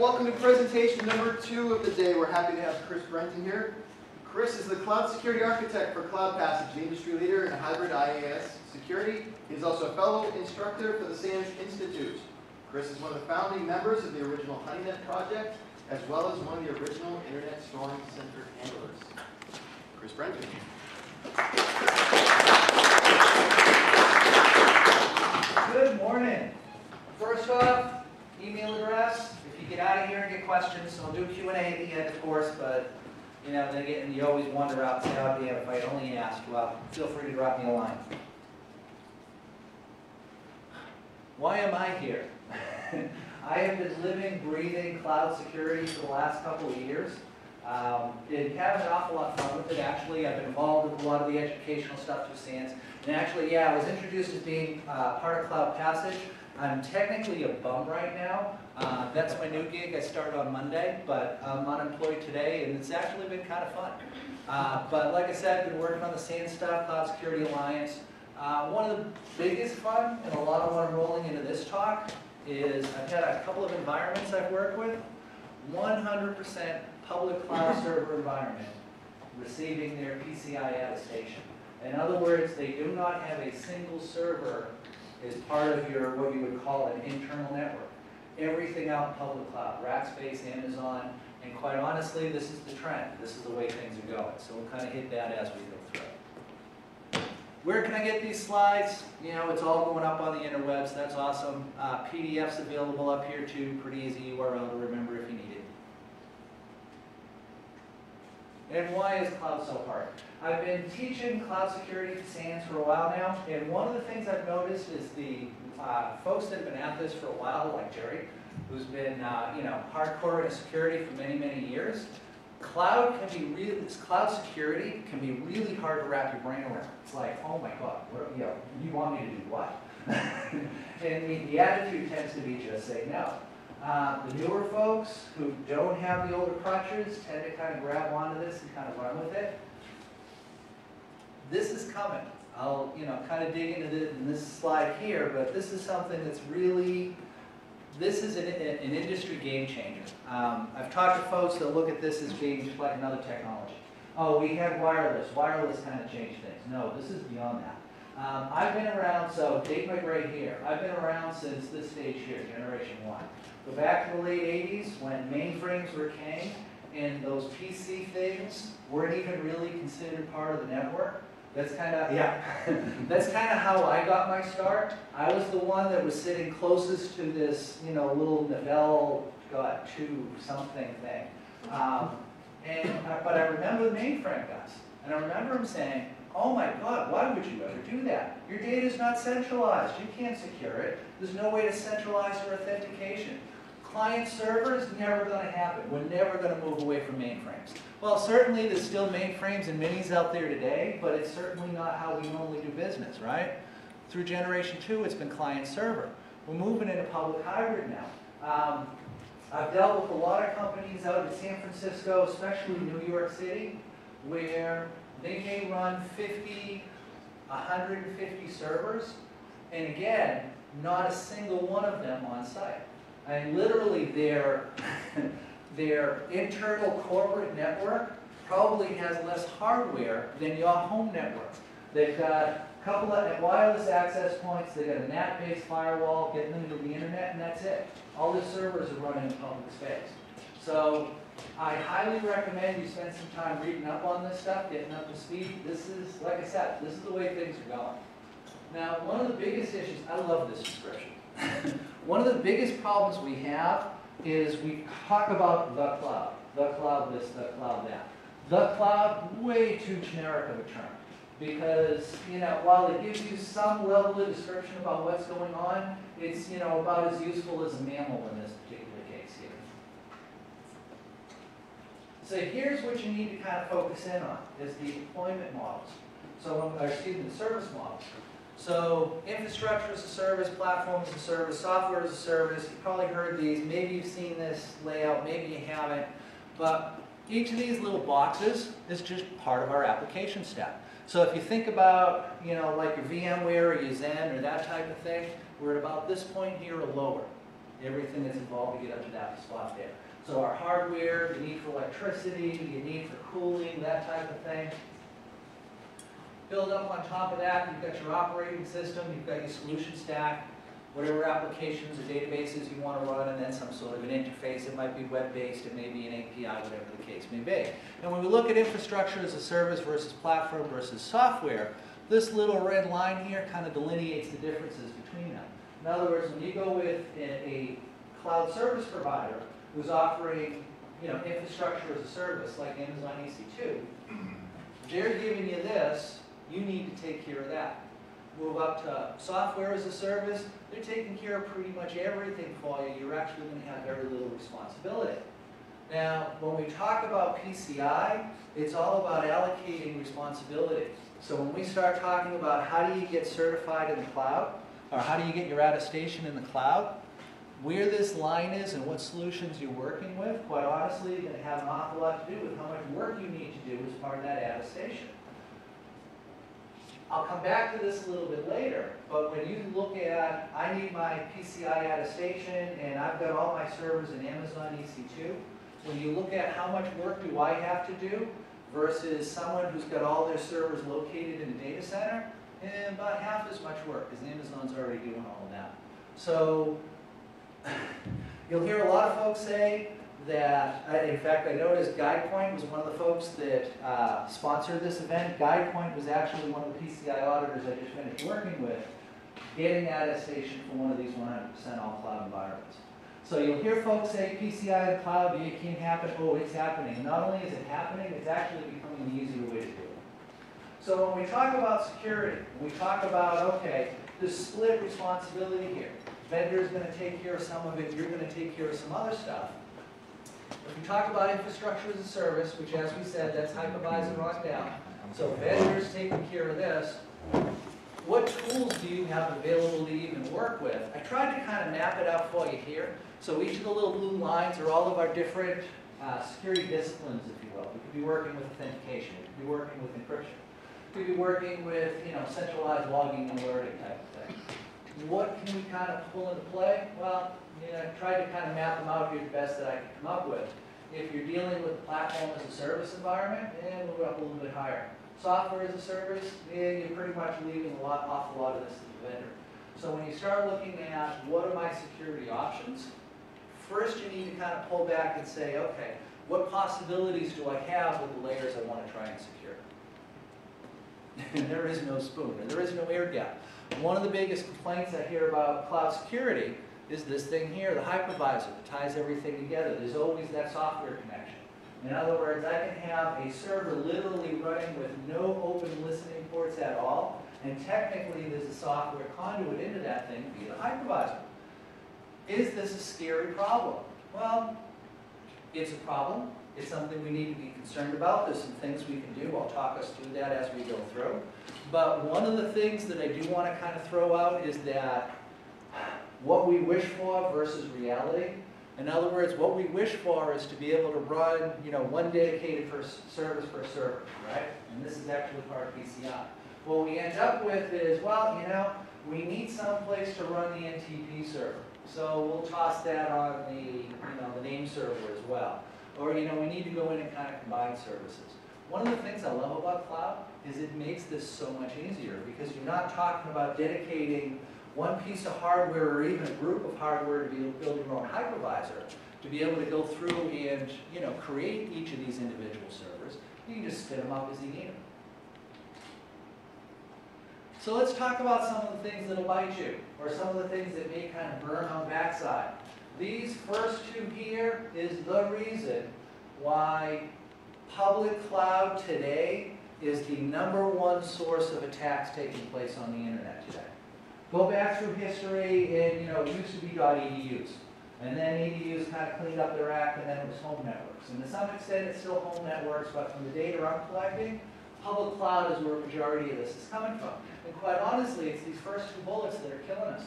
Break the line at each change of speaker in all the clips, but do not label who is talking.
welcome to presentation number two of the day. We're happy to have Chris Brenton here. Chris is the cloud security architect for Cloud Passage, the industry leader in hybrid IaaS security. He's also a fellow instructor for the SANS Institute. Chris is one of the founding members of the original HoneyNet project, as well as one of the original Internet Storm Center handlers. Chris Brenton.
Good morning. First off, email address. Get out of here and get questions, so I'll do Q and A at the end, of course, but, you know, they get, and you always wonder out, say, oh, damn, if I only asked, well, feel free to drop me a line. Why am I here? I have been living, breathing cloud security for the last couple of years. Um, been having an awful lot of fun with it, actually. I've been involved with a lot of the educational stuff through SANS. And actually, yeah, I was introduced as being uh, part of Cloud Passage. I'm technically a bum right now. Uh, that's my new gig. I started on Monday, but I'm unemployed today, and it's actually been kind of fun. Uh, but like I said, I've been working on the SANS stuff, Cloud Security Alliance. Uh, one of the biggest fun, and a lot of what I'm rolling into this talk, is I've had a couple of environments I've worked with. 100% public cloud server environment receiving their PCI attestation. In other words, they do not have a single server as part of your, what you would call an internal network. Everything out in public cloud, Rackspace, Amazon, and quite honestly, this is the trend. This is the way things are going. So we'll kind of hit that as we go through. Where can I get these slides? You know, it's all going up on the interwebs. That's awesome. Uh, PDFs available up here too. Pretty easy URL to remember if you need it. And why is cloud so hard? I've been teaching cloud security to SANS for a while now, and one of the things I've noticed is the uh, folks that have been at this for a while, like Jerry, who's been uh, you know hardcore in security for many many years. Cloud can be really, this cloud security can be really hard to wrap your brain around. It's like, oh my God, what, you know, you want me to do what? and the, the attitude tends to be just say no. Uh, the newer folks who don't have the older crutches tend to kind of grab onto this and kind of run with it. This is coming. I'll, you know, kind of dig into this, in this slide here, but this is something that's really, this is an, an industry game changer. Um, I've talked to folks that look at this as being just like another technology. Oh, we had wireless. Wireless kind of changed things. No, this is beyond that. Um, I've been around, so date my gray here. I've been around since this stage here, generation one. Go back to the late 80s when mainframes were king and those PC things weren't even really considered part of the network. That's kind of, yeah, that's kind of how I got my start. I was the one that was sitting closest to this, you know, little Novell, got two something thing. Um, and, but I remember the mainframe guys. And I remember them saying, oh my God, why would you ever do that? Your data is not centralized. You can't secure it. There's no way to centralize your authentication. Client server is never going to happen. We're never going to move away from mainframes. Well, certainly there's still mainframes and minis out there today, but it's certainly not how we normally do business, right? Through generation two, it's been client server. We're moving into public hybrid now. Um, I've dealt with a lot of companies out in San Francisco, especially New York City, where they may run 50, 150 servers, and again, not a single one of them on site. And literally their, their internal corporate network probably has less hardware than your home network. They've got a couple of wireless access points, they've got a NAT-based firewall getting them to the internet, and that's it. All the servers are running in public space. So I highly recommend you spend some time reading up on this stuff, getting up to speed. This is, like I said, this is the way things are going. Now, one of the biggest issues, I love this description. one of the biggest problems we have is we talk about the cloud, the cloud this, the cloud that. The cloud, way too generic of a term. Because, you know, while it gives you some level of description about what's going on, it's, you know, about as useful as a mammal in this particular case here. So here's what you need to kind of focus in on, is the deployment models. So, uh, excuse me, the service models. So infrastructure as a service, platform as a service, software as a service, you've probably heard these, maybe you've seen this layout, maybe you haven't, but each of these little boxes is just part of our application stack. So if you think about, you know, like your VMware or your Xen or that type of thing, we're at about this point here or lower. everything that's involved to get up to that spot there. So our hardware, the need for electricity, the need for cooling, that type of thing. Build up on top of that, you've got your operating system, you've got your solution stack, whatever applications or databases you want to run, and then some sort of an interface. It might be web-based, it may be an API, whatever the case may be. And when we look at infrastructure as a service versus platform versus software, this little red line here kind of delineates the differences between them. In other words, when you go with a, cloud service provider who's offering, you know, infrastructure as a service like Amazon EC2, they're giving you this, you need to take care of that. Move up to software as a service, they're taking care of pretty much everything for you. You're actually going to have very little responsibility. Now, when we talk about PCI, it's all about allocating responsibility. So when we start talking about how do you get certified in the cloud, or how do you get your attestation in the cloud, where this line is and what solutions you're working with, quite honestly, is going to have an awful lot to do with how much work you need to do as part of that attestation. I'll come back to this a little bit later, but when you look at, I need my PCI attestation and I've got all my servers in Amazon EC2, when you look at how much work do I have to do versus someone who's got all their servers located in a data center, eh, about half as much work, because Amazon's already doing all of that. So, you'll hear a lot of folks say that, uh, in fact, I noticed GuidePoint was one of the folks that uh, sponsored this event. GuidePoint was actually one of the PCI auditors I just finished working with, getting attestation for one of these 100% all cloud environments. So you'll hear folks say PCI in the cloud, it can't happen, oh, it's happening. Not only is it happening, it's actually becoming an easier way to do it. So when we talk about security, we talk about, okay, there's split responsibility here. Vendor's gonna take care of some of it, you're gonna take care of some other stuff. If we talk about infrastructure as a service, which as we said, that's hypervisor on down. So vendors taking care of this, what tools do you have available to even work with? I tried to kind of map it out for you here. So each of the little blue lines are all of our different uh, security disciplines, if you will. We could be working with authentication, we could be working with encryption, we could be working with, you know, centralized logging and alerting type of thing. What can we kind of pull into play? Well, you know, I tried to kind of map them out here the best that I could come up with. If you're dealing with platform as a service environment, eh, move it up a little bit higher. Software as a service, yeah, you're pretty much leaving a lot, awful lot of this to the vendor. So when you start looking at what are my security options, first you need to kind of pull back and say, okay, what possibilities do I have with the layers I want to try and secure? And there is no spoon, and there is no air gap. One of the biggest complaints I hear about cloud security is this thing here, the hypervisor that ties everything together. There's always that software connection. In other words, I can have a server literally running with no open listening ports at all, and technically there's a software conduit into that thing via the hypervisor. Is this a scary problem? Well, it's a problem. It's something we need to be concerned about. There's some things we can do. I'll talk us through that as we go through. But one of the things that I do want to kind of throw out is that what we wish for versus reality. In other words, what we wish for is to be able to run, you know, one dedicated per service per server, right? And this is actually part of PCI. What we end up with is, well, you know, we need some place to run the NTP server. So we'll toss that on the, you know, the name server as well. Or, you know, we need to go in and kind of combine services. One of the things I love about cloud is it makes this so much easier because you're not talking about dedicating one piece of hardware or even a group of hardware to be able to build your own hypervisor, to be able to go through and, you know, create each of these individual servers. You can just spin them up as you need them. So let's talk about some of the things that'll bite you, or some of the things that may kind of burn on backside. These first two here is the reason why public cloud today is the number one source of attacks taking place on the internet today. Go back through history, and you know, it used to be .edus. And then EDUs kind of cleaned up their act, and then it was home networks. And to some extent, it's still home networks, but from the data I'm collecting, public cloud is where a majority of this is coming from. And quite honestly, it's these first two bullets that are killing us.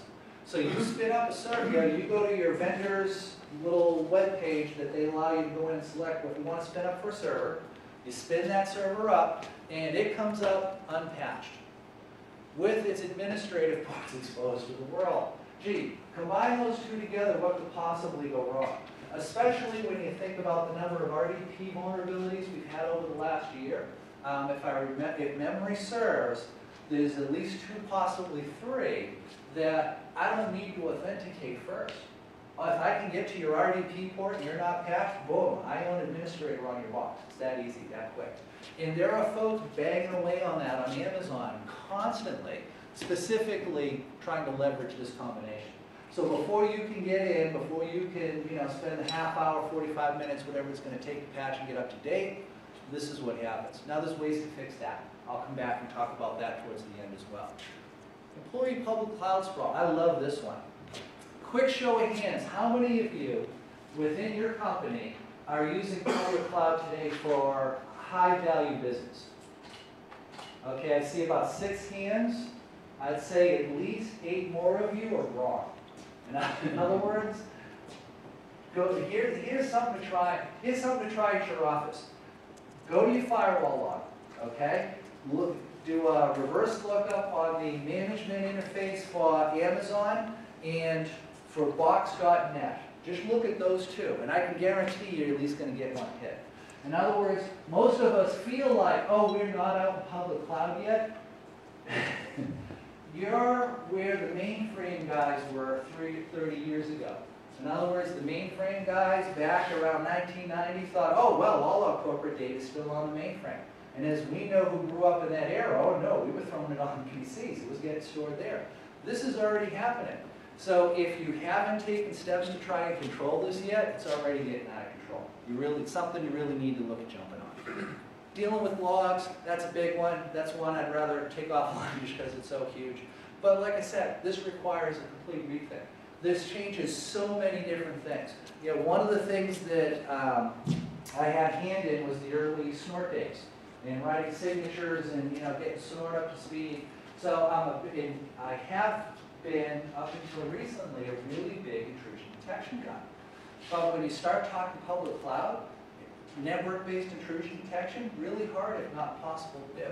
So you spin up a server, you go to your vendor's little web page that they allow you to go in and select what you want to spin up for a server. You spin that server up, and it comes up unpatched with its administrative parts exposed to the world. gee, combine those two together, what could possibly go wrong? Especially when you think about the number of RDP vulnerabilities we've had over the last year. Um, if I if memory serves, there's at least two, possibly three, that I don't need to authenticate first. If I can get to your RDP port and you're not patched, boom, I own administrator on your box. It's that easy, that quick. And there are folks banging away on that on Amazon constantly, specifically trying to leverage this combination. So before you can get in, before you can, you know, spend a half hour, 45 minutes, whatever it's gonna take to patch and get up to date, this is what happens. Now there's ways to fix that. I'll come back and talk about that towards the end as well. Employee public cloud sprawl, I love this one. Quick show of hands, how many of you within your company are using public cloud today for high-value business? Okay, I see about six hands. I'd say at least eight more of you are wrong. In oth- In other words, go, here, here's something to try, here's something to try at your office. Go to your firewall log, okay? Look, do a reverse lookup on the management interface for Amazon and for Box.net. Just look at those two, and I can guarantee you're at least gonna get one hit. In other words, most of us feel like, oh, we're not out in public cloud yet. You're where the mainframe guys were three, 30 years ago. In other words, the mainframe guys back around 1990 thought, oh, well, all our corporate data is still on the mainframe. And as we know who grew up in that era, oh no, we were throwing it on PCs, it was getting stored there. This is already happening. So if you haven't taken steps to try and control this yet, it's already getting out of control. You really, it's something you really need to look at jumping on. Dealing with logs, that's a big one. That's one I'd rather take offline just because it's so huge. But like I said, this requires a complete rethink. This changes so many different things. You know, one of the things that um, I had hand in was the early snort days and writing signatures and, you know, getting snort up to speed. So I have been, up until recently, a really big intrusion detection guy. But when you start talking public cloud, network-based intrusion detection, really hard, if not possible to do.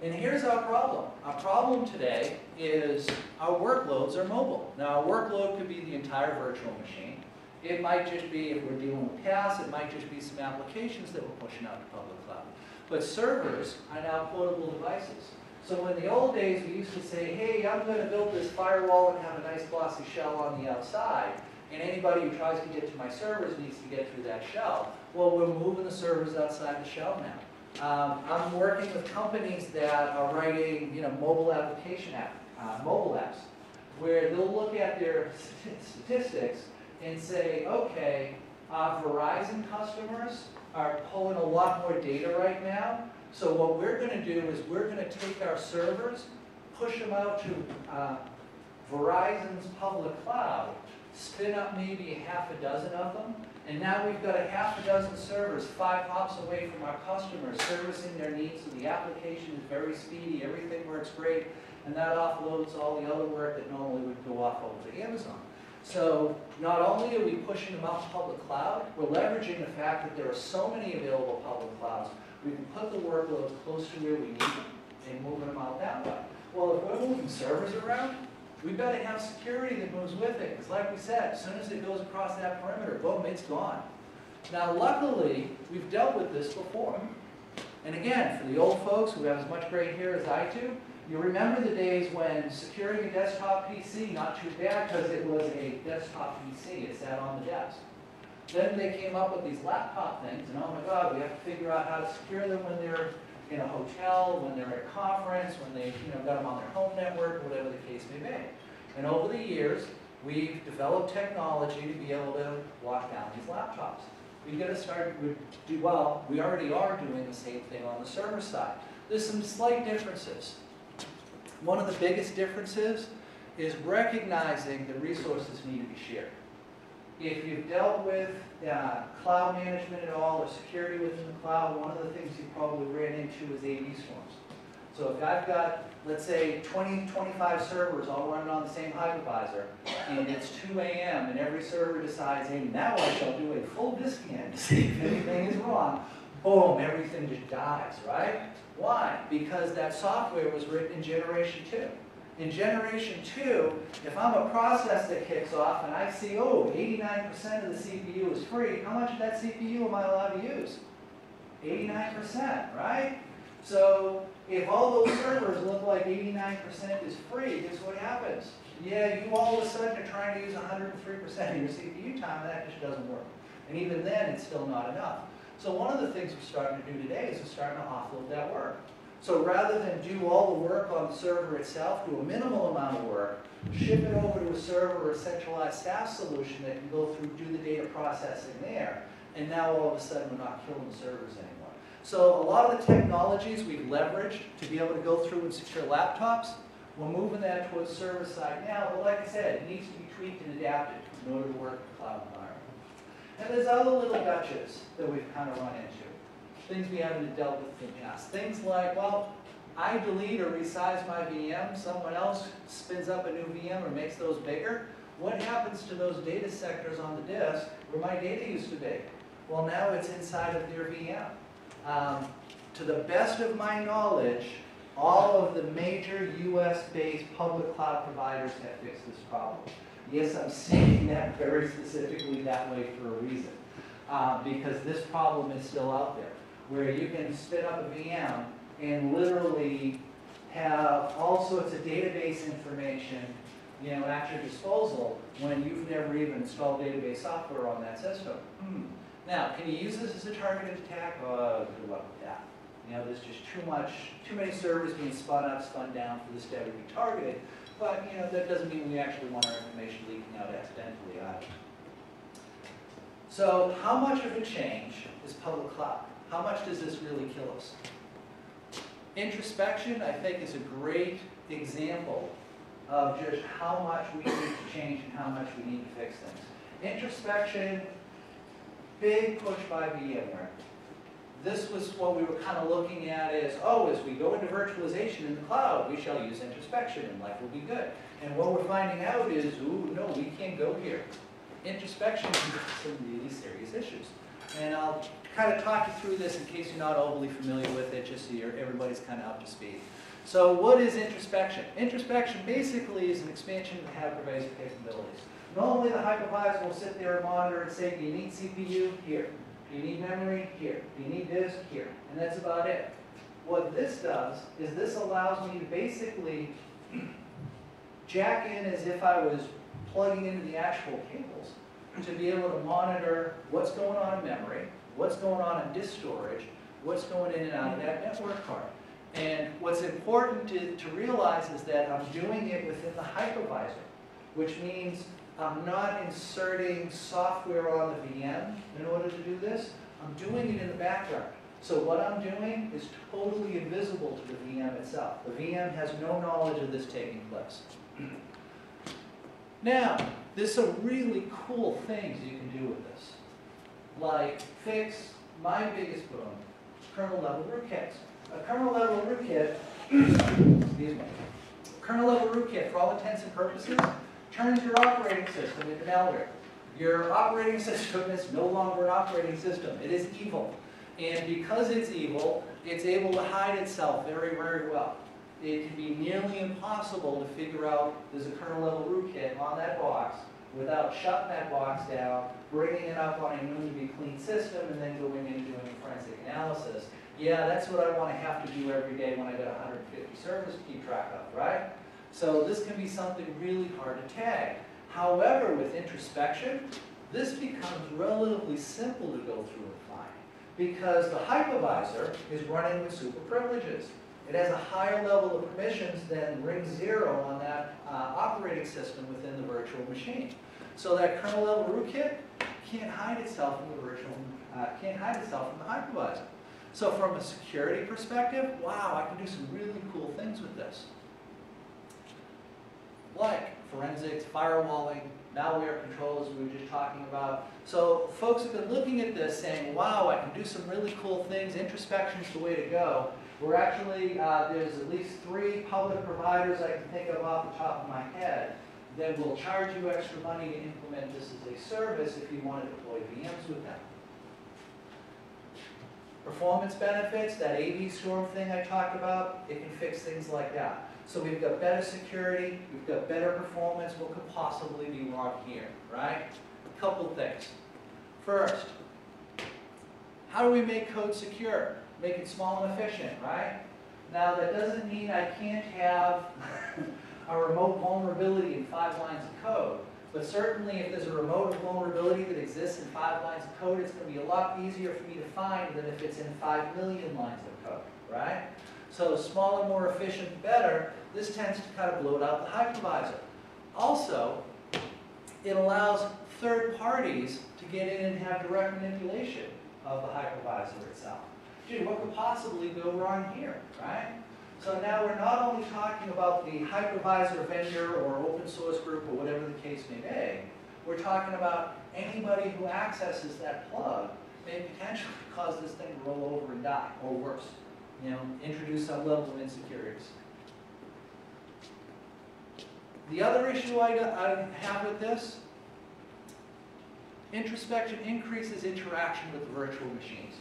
And here's our problem. Our problem today is our workloads are mobile. Now, our workload could be the entire virtual machine. It might just be, if we're dealing with PaaS, it might just be some applications that we're pushing out to public cloud. But servers are now portable devices. So in the old days, we used to say, hey, I'm going to build this firewall and have a nice glossy shell on the outside, and anybody who tries to get to my servers needs to get through that shell. Well, we're moving the servers outside the shell now. Um, I'm working with companies that are writing, you know, mobile application app, uh, mobile apps, where they'll look at their statistics and say, okay, uh, Verizon customers are pulling a lot more data right now. So what we're going to do is we're going to take our servers, push them out to uh, Verizon's public cloud, spin up maybe half a dozen of them, and now we've got a half a dozen servers five hops away from our customers, servicing their needs, so the application is very speedy, everything works great, and that offloads all the other work that normally would go off over to Amazon. So not only are we pushing them out to public cloud, we're leveraging the fact that there are so many available public clouds, we can put the workloads close to where we need them and moving them out that way. Well, if we're moving servers around, we've got to have security that moves with it, because like we said, as soon as it goes across that perimeter, boom, it's gone. Now luckily, we've dealt with this before. And again, for the old folks who have as much gray hair as I do, you remember the days when securing a desktop PC, not too bad because it was a desktop PC, it sat on the desk. Then they came up with these laptop things, and oh my God, we have to figure out how to secure them when they're in a hotel, when they're at a conference, when they, you know, got them on their home network, whatever the case may be. And over the years, we've developed technology to be able to lock down these laptops. We've got to start, we do, well, we already are doing the same thing on the server side. There's some slight differences. One of the biggest differences is recognizing that resources need to be shared. If you've dealt with uh, cloud management at all or security within the cloud, one of the things you probably ran into is AV storms. So if I've got, let's say, 20, 25 servers all running on the same hypervisor, and it's 2 a.m., and every server decides, hey, now I shall do a full disk scan to see if anything is wrong, boom, everything just dies, right? Why? Because that software was written in generation 2. In generation two, if I'm a process that kicks off and I see, oh, 89% of the CPU is free, how much of that CPU am I allowed to use? 89%, right? So if all those servers look like 89% is free, guess what happens? Yeah, you all of a sudden are trying to use 103% of your CPU time, and that just doesn't work. And even then, it's still not enough. So one of the things we're starting to do today is we're starting to offload that work. So rather than do all the work on the server itself, do a minimal amount of work, ship it over to a server or a centralized staff solution that can go through, do the data processing there, and now all of a sudden we're not killing the servers anymore. So a lot of the technologies we've leveraged to be able to go through and secure laptops, we're moving that towards server side now, but like I said, it needs to be tweaked and adapted in order to work in the cloud environment. And there's other little gotchas that we've kind of run into, things we haven't dealt with in the past. Things like, well, I delete or resize my VM, someone else spins up a new VM or makes those bigger. What happens to those data sectors on the disk where my data used to be? Well, now it's inside of their VM. Um, to the best of my knowledge, all of the major US-based public cloud providers have fixed this problem. Yes, I'm saying that very specifically that way for a reason. Uh, because this problem is still out there, where you can spin up a VM and literally have all sorts of database information, you know, at your disposal when you've never even installed database software on that system. Hmm. Now, can you use this as a targeted attack? Uh, good luck with that. You know, there's just too much, too many servers being spun up, spun down for this to ever be targeted. But, you know, that doesn't mean we actually want our information leaking out accidentally either. So how much of a change is public cloud? How much does this really kill us? Introspection, I think, is a great example of just how much we need to change and how much we need to fix things. Introspection, big push by VMware. This was what we were kind of looking at as, oh, as we go into virtualization in the cloud, we shall use introspection and life will be good. And what we're finding out is, ooh, no, we can't go here. Introspection cause some really serious issues. And I'll kind of talk you through this in case you're not overly familiar with it, just so you're, everybody's kind of up to speed. So what is introspection? Introspection basically is an expansion of the hypervisor capabilities. Normally the hypervisor will sit there and monitor and say, do you need CPU? Here. Do you need memory? Here. Do you need disk? Here. And that's about it. What this does is this allows me to basically jack in as if I was plugging into the actual cables to be able to monitor what's going on in memory, what's going on in disk storage, what's going in and out of that network card. And what's important to, to realize is that I'm doing it within the hypervisor, which means I'm not inserting software on the VM in order to do this. I'm doing it in the background. So what I'm doing is totally invisible to the VM itself. The VM has no knowledge of this taking place. Now, there's some really cool things you can do with this. Like fix my biggest boom, kernel level rootkits. A kernel level rootkit, excuse me, kernel level rootkit, for all intents and purposes, turns your operating system into malware. Your operating system is no longer an operating system. It is evil. And because it's evil, it's able to hide itself very, very well. It can be nearly impossible to figure out there's a kernel level rootkit on that box without shutting that box down, bringing it up on a known to be clean system, and then going in and doing forensic analysis. Yeah, that's what I want to have to do every day when I got 150 servers to keep track of, right? So this can be something really hard to tag. However, with introspection, this becomes relatively simple to go through and find because the hypervisor is running with super privileges. It has a higher level of permissions than ring zero on that uh, operating system within the virtual machine. So that kernel level rootkit can't hide itself from the virtual, uh, can't hide itself in the hypervisor. So from a security perspective, wow, I can do some really cool things with this. Like forensics, firewalling, malware controls we were just talking about. So folks have been looking at this saying, wow, I can do some really cool things, Introspection is the way to go. We're actually, uh, there's at least three public providers I can think of off the top of my head that will charge you extra money to implement this as a service if you want to deploy VMs with them. Performance benefits, that AV storm thing I talked about, it can fix things like that. So we've got better security, we've got better performance, what could possibly be wrong here, right? A Couple things. First, how do we make code secure? Make it small and efficient, right? Now, that doesn't mean I can't have a remote vulnerability in five lines of code. But certainly, if there's a remote vulnerability that exists in five lines of code, it's going to be a lot easier for me to find than if it's in five million lines of code, right? So smaller, more efficient, better, this tends to kind of bloat out the hypervisor. Also, it allows third parties to get in and have direct manipulation of the hypervisor itself. Dude, what could possibly go wrong here, right? So now we're not only talking about the hypervisor vendor or open source group or whatever the case may be, we're talking about anybody who accesses that plug may potentially cause this thing to roll over and die, or worse, you know, introduce some level of insecurities. The other issue I, I have with this, introspection increases interaction with virtual machines.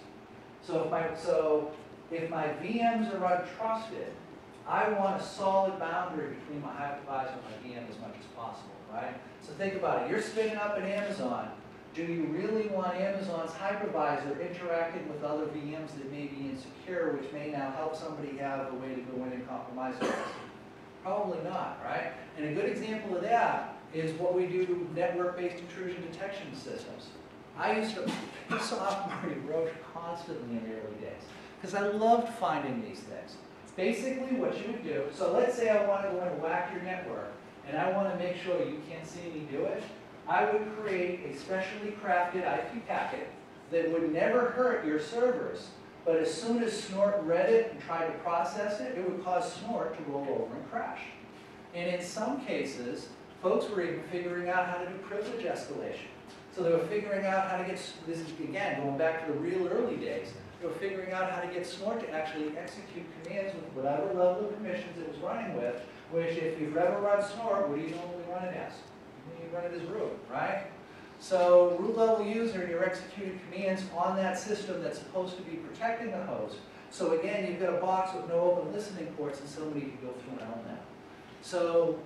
So if I, so if my VMs are untrusted, I want a solid boundary between my hypervisor and my VM as much as possible, right? So think about it, you're spinning up an Amazon, do you really want Amazon's hypervisor interacting with other VMs that may be insecure, which may now help somebody have a way to go in and compromise it? Probably not, right? And a good example of that is what we do to network-based intrusion detection systems. I used to Marty Roesch constantly in the early days, because I loved finding these things. Basically, what you would do, so let's say I want to go and whack your network, and I want to make sure you can't see me do it, I would create a specially crafted IP packet that would never hurt your servers, but as soon as Snort read it and tried to process it, it would cause Snort to roll over and crash. And in some cases, folks were even figuring out how to do privilege escalation. So they were figuring out how to get, this is again, going back to the real early days, they were figuring out how to get Snort to actually execute commands with whatever level of permissions it was running with, which if you've ever run Snort, what do you normally run it as? You run it as root, right? So root level user, you're executing commands on that system that's supposed to be protecting the host. So again, you've got a box with no open listening ports and somebody can go through and own that. So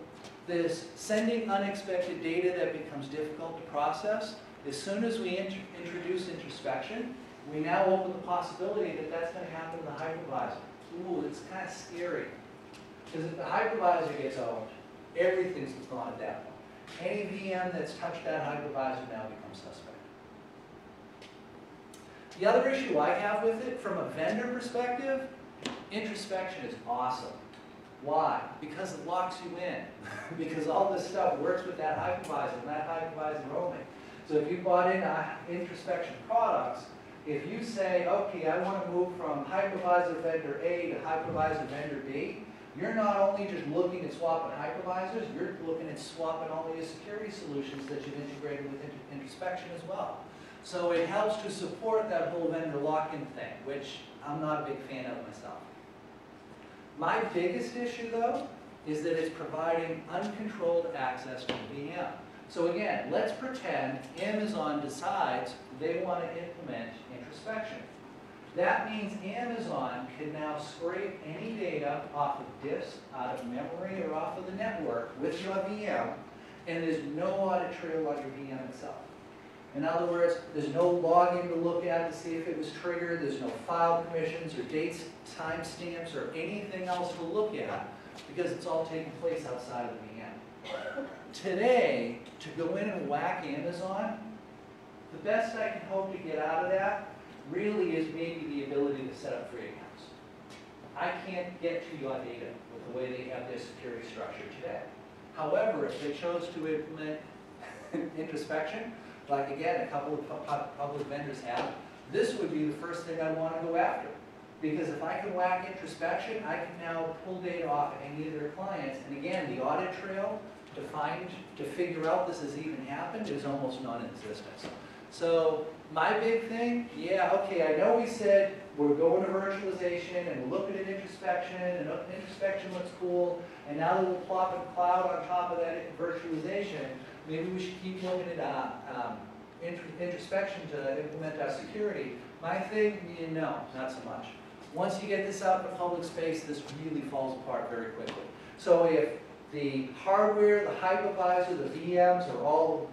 this sending unexpected data that becomes difficult to process, as soon as we int introduce introspection, we now open the possibility that that's going to happen in the hypervisor. Ooh, it's kind of scary. Because if the hypervisor gets owned, everything's gone that. Any VM that's touched that hypervisor now becomes suspect. The other issue I have with it, from a vendor perspective, introspection is awesome. Why? Because it locks you in. because all this stuff works with that hypervisor and that hypervisor only. So if you bought in uh, introspection products, if you say, okay, I want to move from hypervisor vendor A to hypervisor vendor B, you're not only just looking at swapping hypervisors, you're looking at swapping all your security solutions that you've integrated with introspection as well. So it helps to support that whole vendor lock-in thing, which I'm not a big fan of myself. My biggest issue, though, is that it's providing uncontrolled access to the VM. So again, let's pretend Amazon decides they want to implement introspection. That means Amazon can now scrape any data off of disk, out of memory, or off of the network with your VM, and there's no audit trail on your VM itself. In other words, there's no login to look at to see if it was triggered, there's no file permissions or dates, timestamps, or anything else to look at, because it's all taking place outside of the VM. Today, to go in and whack Amazon, the best I can hope to get out of that really is maybe the ability to set up free accounts. I can't get to your data with the way they have their security structure today. However, if they chose to implement introspection, like again, a couple of public vendors have, this would be the first thing I'd want to go after. Because if I can whack introspection, I can now pull data off any of their clients. And again, the audit trail to find, to figure out this has even happened is almost non-existent. So my big thing, yeah, okay, I know we said we're going to virtualization and we're looking at introspection and introspection looks cool, and now that we'll plop a cloud on top of that virtualization, maybe we should keep looking at uh, um, introspection to implement our security. My thing, no, not so much. Once you get this out in the public space, this really falls apart very quickly. So if the hardware, the hypervisor, the VMs are all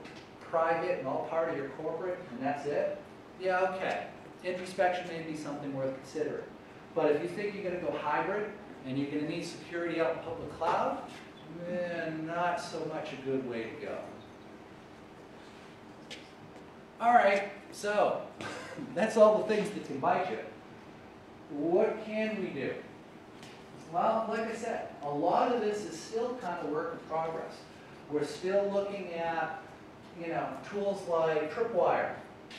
private and all part of your corporate, and that's it, yeah, okay. Introspection may be something worth considering. But if you think you're gonna go hybrid, and you're gonna need security out in public cloud, eh, not so much a good way to go. All right, so, that's all the things that can bite you. What can we do? Well, like I said, a lot of this is still kind of work in progress. We're still looking at, you know, tools like Tripwire,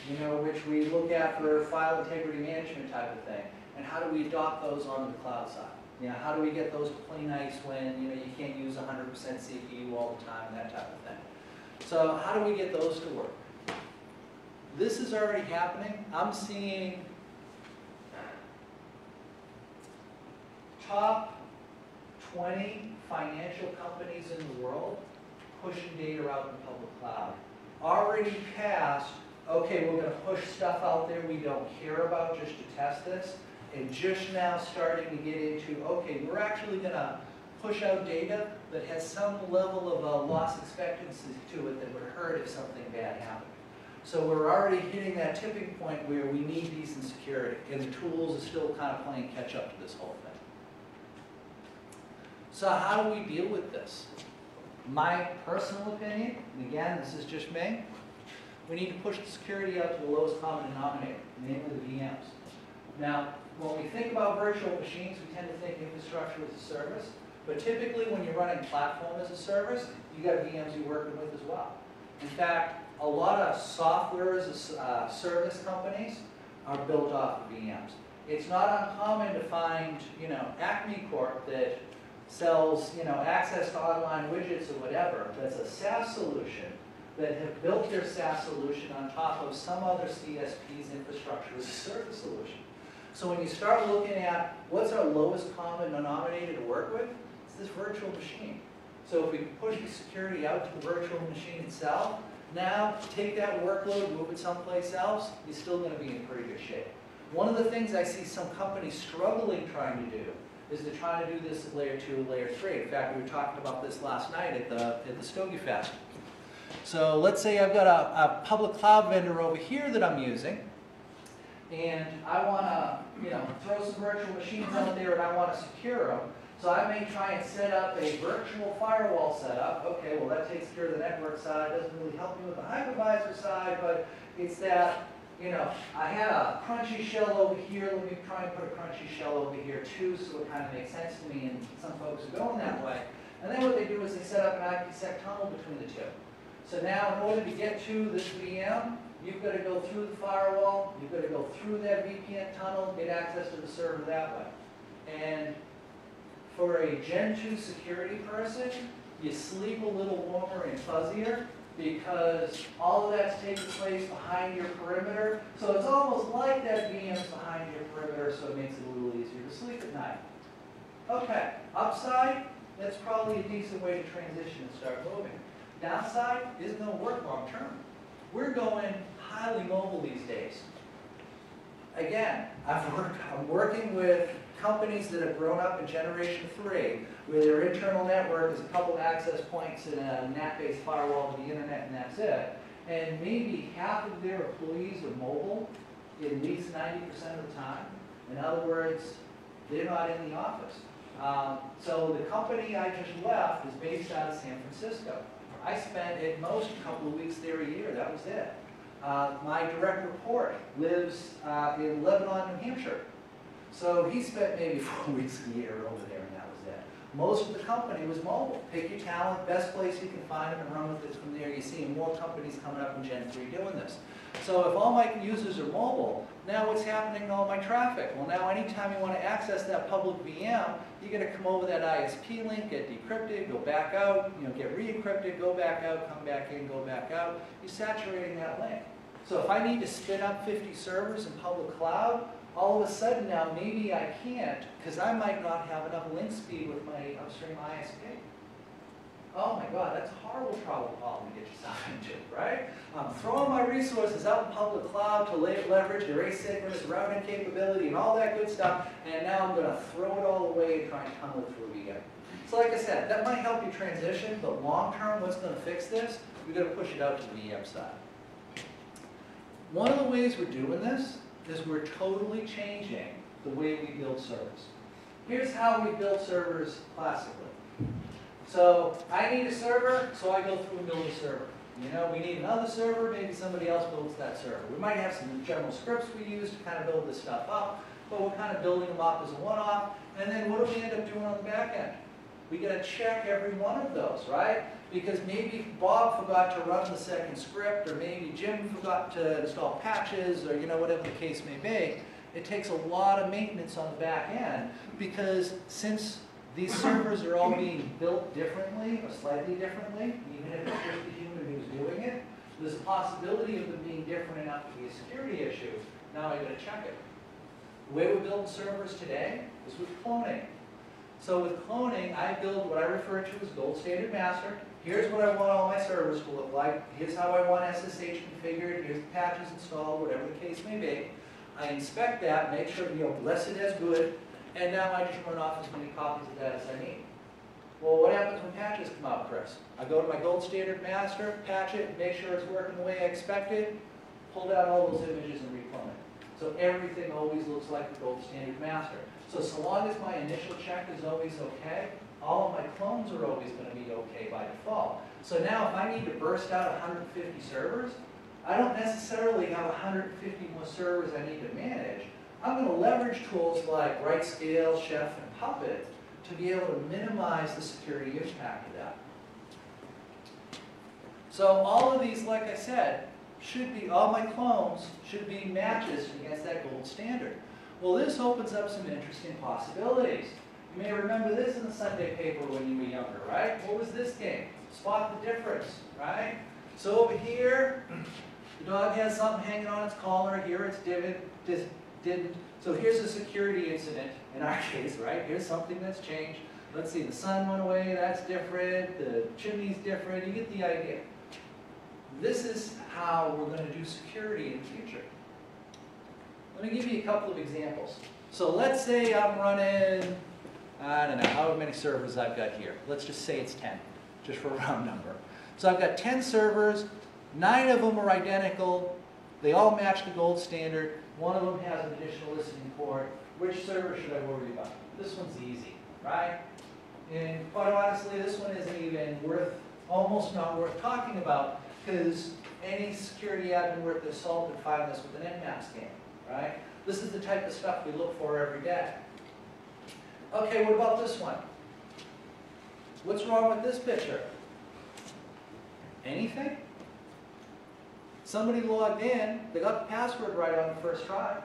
you know, which we look at for file integrity management type of thing. And how do we adopt those onto the cloud side? You know, how do we get those play nice when, you know, you can't use 100% CPU all the time, that type of thing. So how do we get those to work? This is already happening. I'm seeing top 20 financial companies in the world pushing data out in the public cloud. Already past, okay, we're gonna push stuff out there we don't care about just to test this, and just now starting to get into, okay, we're actually gonna push out data that has some level of a loss expectancy to it that would hurt if something bad happened. So we're already hitting that tipping point where we need decent security, and the tools are still kind of playing catch up to this whole thing. So how do we deal with this? My personal opinion, and again, this is just me, we need to push the security out to the lowest common denominator, namely the VMs. Now, when we think about virtual machines, we tend to think infrastructure as a service, but typically when you're running platform as a service, you got VMs you're working with as well. In fact, a lot of software as a uh, service companies are built off of VMs. It's not uncommon to find, you know, Acme Corp that sells, you know, access to online widgets or whatever, that's a SaaS solution, that have built their SaaS solution on top of some other CSP's infrastructure as a service solution. So when you start looking at what's our lowest common denominator to work with, it's this virtual machine. So if we push the security out to the virtual machine itself, now take that workload, move it someplace else, you're still gonna be in pretty good shape. One of the things I see some companies struggling trying to do is to try to do this at layer two, layer three. In fact, we were talking about this last night at the, at the Stogie Fest. So let's say I've got a, a public cloud vendor over here that I'm using, and I wanna, you know, throw some virtual machines out there and I wanna secure them. So I may try and set up a virtual firewall setup. Okay, well, that takes care of the network side, It doesn't really help me with the hypervisor side, but it's that, you know, I had a crunchy shell over here, let me try and put a crunchy shell over here too, so it kind of makes sense to me, and some folks are going that way. And then what they do is they set up an IPsec tunnel between the two. So now, in order to get to this VM, you've got to go through the firewall, you've got to go through that VPN tunnel, get access to the server that way. And for a Gen 2 security person, you sleep a little warmer and fuzzier because all of that's taking place behind your perimeter. So it's almost like that VM's behind your perimeter, so it makes it a little easier to sleep at night. Okay, upside, that's probably a decent way to transition and start moving. Downside isn't gonna work long term. We're going highly mobile these days. Again, I've worked, I'm working with companies that have grown up in generation three, where their internal network is a couple access points and a NAT-based firewall to the internet and that's it. And maybe half of their employees are mobile at least ninety percent of the time. In other words, they're not in the office. Um, so the company I just left is based out of San Francisco. I spent at most a couple of weeks there a year, that was it. Uh, my direct report lives uh, in Lebanon, New Hampshire. So he spent maybe four weeks a year over there and that was it. Most of the company was mobile. Pick your talent, best place you can find them and run with it from there. You're seeing more companies coming up in Gen 3 doing this. So if all my users are mobile, now what's happening to all my traffic? Well, now anytime you want to access that public VM, you got to come over that ISP link, get decrypted, go back out, you know, get re-encrypted, go back out, come back in, go back out. You're saturating that link. So if I need to spin up 50 servers in public cloud, all of a sudden now maybe I can't because I might not have enough link speed with my upstream ISP. Oh my God, that's a horrible problem problem to get yourself into, right? I'm throwing my resources out in public cloud to le- leverage their asynchronous routing capability and all that good stuff, and now I'm going to throw it all away and try and tunnel it through a VM. So like I said, that might help you transition, but long-term, what's gonna fix this? We gotta push it out to the VM side. One of the ways we're doing this is we're totally changing the way we build servers. Here's how we build servers classically. So I need a server, so I go through and build a server. You know, we need another server, maybe somebody else builds that server. We might have some general scripts we use to kind of build this stuff up, but we're kind of building them up as a one-off. And then what do we end up doing on the back end? We gotta check every one of those, right? Because maybe Bob forgot to run the second script, or maybe Jim forgot to install patches, or you know, whatever the case may be. It takes a lot of maintenance on the back end, because since these servers are all being built differently, or slightly differently, even if it's just the human who's doing it, there's a possibility of them being different enough to be a security issue. Now I gotta check it. The way we're building servers today is with cloning. So with cloning, I build what I refer to as gold standard master. Here's what I want all my servers to look like. Here's how I want SSH configured. Here's the patches installed, whatever the case may be. I inspect that, make sure, you know, bless it as good, and now I just run off as many copies of that as I need. Well, what happens when patches come out, Chris? I go to my gold standard master, patch it, make sure it's working the way I expected, pull out all those images and reclone it. So everything always looks like the gold standard master. So, so long as my initial check is always okay, all of my clones are always gonna be okay by default. So now if I need to burst out hundred and fifty servers, I don't necessarily have hundred and fifty more servers I need to manage. I'm gonna leverage tools like RightScale, Chef, and Puppet to be able to minimize the security impact of that. So all of these, like I said, should be, all my clones should be matches against that gold standard. Well, this opens up some interesting possibilities. You may remember this in the Sunday paper when you were younger, right? What was this game? Spot the difference, right? So over here, the dog has something hanging on its collar, here it's dis- didn't. So here's a security incident in our case, right? Here's something that's changed. Let's see, the sun went away, that's different, the chimney's different, you get the idea. This is how we're gonna do security in the future. Let me give you a couple of examples. So let's say I'm running, I don't know, how many servers I've got here. Let's just say it's 10, just for a round number. So I've got 10 servers, nine of them are identical, they all match the gold standard, one of them has an additional listening port. Which server should I worry about? This one's easy, right? And quite honestly, this one isn't even worth, almost not worth talking about, because any security admin worth their salt would find this with an Nmap scan, right? This is the type of stuff we look for every day. Okay, what about this one? What's wrong with this picture? Anything? Somebody logged in, they got the password right on the first try.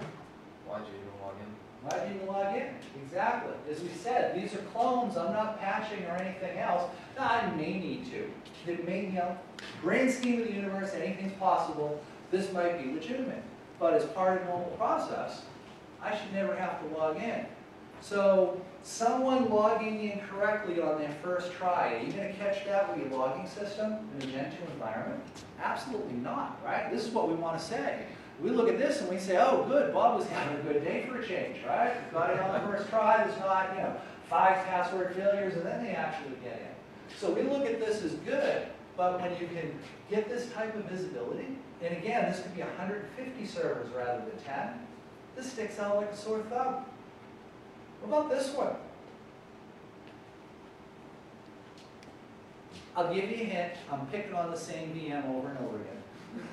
Why'd you even log in?
Why did you even log in? Exactly. As we said, these are clones. I'm not patching or anything else. Now, I may need to. It may, you know, grand scheme of the universe, anything's possible. This might be legitimate. But as part of the normal process, I should never have to log in. So someone logging in correctly on their first try, are you going to catch that with your logging system in a Gen 2 environment? Absolutely not, right? This is what we want to say. We look at this and we say, oh, good, Bob was having a good day for a change, right? Got it on the first try, there's not, you know, five password failures, and then they actually get in. So we look at this as good, but when you can get this type of visibility, and again, this could be 150 servers rather than 10, this sticks out like a sore thumb. What about this one? I'll give you a hint, I'm picking on the same VM over and over again.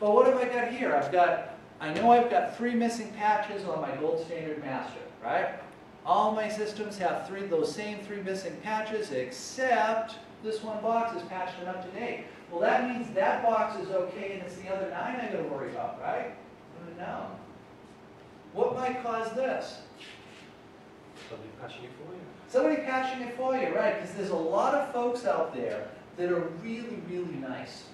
But what have I got here? I've got, I know I've got three missing patches on my gold standard master, right? All my systems have three, those same three missing patches, except this one box is patched and up to date. Well, that means that box is okay and it's the other nine I gotta worry about, right? No. What might cause this?
Somebody patching it for you?
Somebody patching it for you, right? Because there's a lot of folks out there that are really, really nice.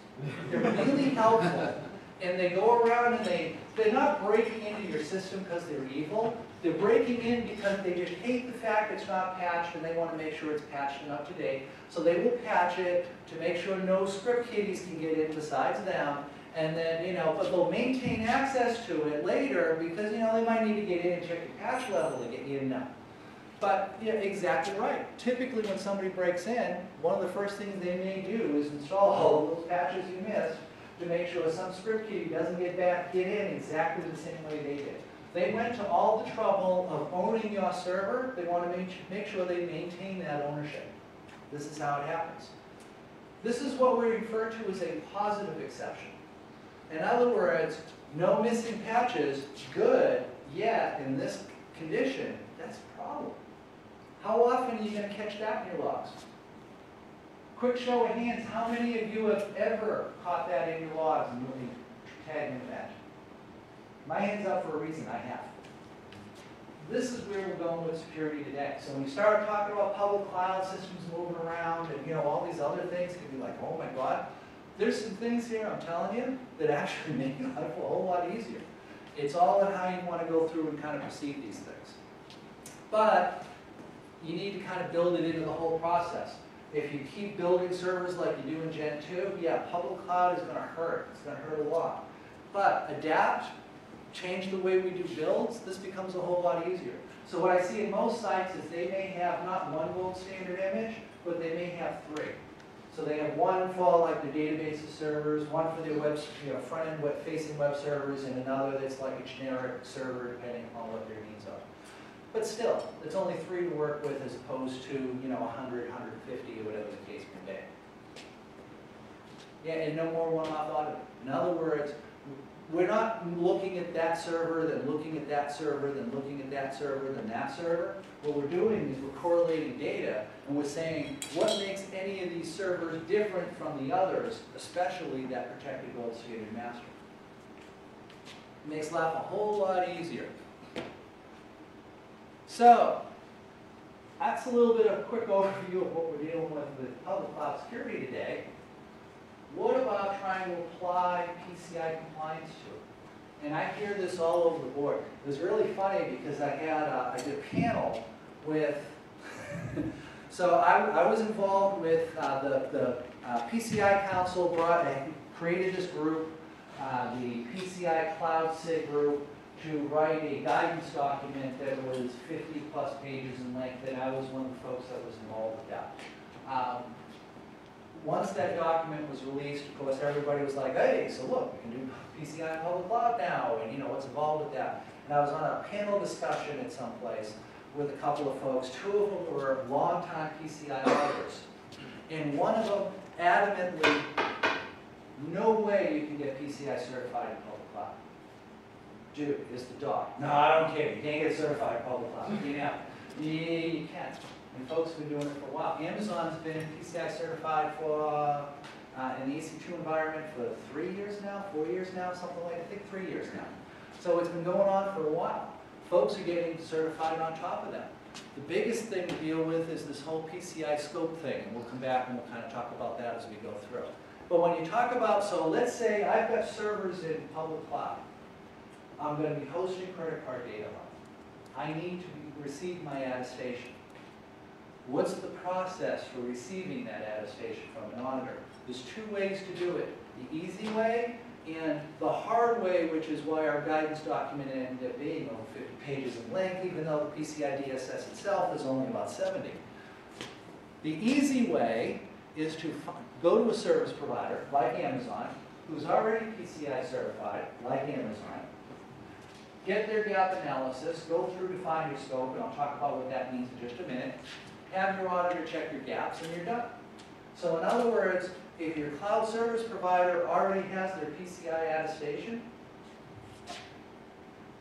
They're really helpful. And they go around and they, they're not breaking into your system because they're evil. They're breaking in because they just hate the fact it's not patched and they want to make sure it's patched and up to date. So they will patch it to make sure no script kiddies can get in besides them. And then, you know, but they'll maintain access to it later because, you know, they might need to get in and check your patch level to get you in now. But, yeah, exactly right. Typically, when somebody breaks in, one of the first things they may do is install all of those patches you missed to make sure some script key doesn't get back, get in exactly the same way they did. They went to all the trouble of owning your server, they want to make, make sure they maintain that ownership. This is how it happens. This is what we refer to as a positive exception. In other words, no missing patches, good, yet in this condition, that's a problem. How often are you gonna catch that in your logs? Quick show of hands, how many of you have ever caught that in your logs and really tagged in that? My hand's up for a reason, I have. This is where we're going with security today. So when you start talking about public cloud systems moving around and, you know, all these other things, can be like, oh my God. There's some things here, I'm telling you, that actually make life a whole lot easier. It's all in how you want to go through and kind of perceive these things. But you need to kind of build it into the whole process. If you keep building servers like you do in Gen 2, yeah, public cloud is going to hurt. It's going to hurt a lot. But adapt, change the way we do builds, this becomes a whole lot easier. So what I see in most sites is they may have not one gold standard image, but they may have three. So they have one for like the database servers, one for their web, you know, front-end web facing web servers, and another that's like a generic server depending on what their needs are. But still, it's only three to work with as opposed to, you know, 100, 150, or whatever the case may be. Yeah, and no more one-off audit. In other words, we're not looking at that server, then looking at that server, then looking at that server, then that server. What we're doing is we're correlating data, and we're saying, what makes any of these servers different from the others, especially that protected gold standard master? Makes life a whole lot easier. So, that's a little bit of a quick overview of what we're dealing with with public cloud security today. What about trying to apply PCI compliance to it? And I hear this all over the board. It was really funny because I had, a- I did a panel with, so I, I was involved with uh, the, the uh, PCI Council brought, and created this group, uh, the PCI Cloud SIG group, to write a guidance document that was 50 plus pages in length, and I was one of the folks that was involved with that. Um, once that document was released, of course, everybody was like, hey, so look, we can do PCI public cloud now, and you know, what's involved with that? And I was on a panel discussion at some place with a couple of folks, two of them were longtime PCI auditors. And one of them adamantly, no way you can get PCI certified in public cloud. Dude, it's the dog. No, I don't care, you can't get certified in public cloud, you know, yeah, you can. And folks have been doing it for a while. Amazon's been PCI certified for, uh, in the EC2 environment for three years now, four years now, something like, I think three years now. So it's been going on for a while. Folks are getting certified on top of that. The biggest thing to deal with is this whole PCI scope thing, and we'll come back and we'll kind of talk about that as we go through. But when you talk about, so let's say I've got servers in public cloud. I'm gonna be hosting credit card data on. I need to receive my attestation. What's the process for receiving that attestation from an auditor? There's two ways to do it. The easy way and the hard way, which is why our guidance document ended up being over 50 pages in length, even though the PCI DSS itself is only about 70. The easy way is to go to a service provider like Amazon, who's already PCI certified, like Amazon, get their gap analysis, go through to define your scope, and I'll talk about what that means in just a minute, have your auditor check your gaps, and you're done. So in other words, if your cloud service provider already has their PCI attestation,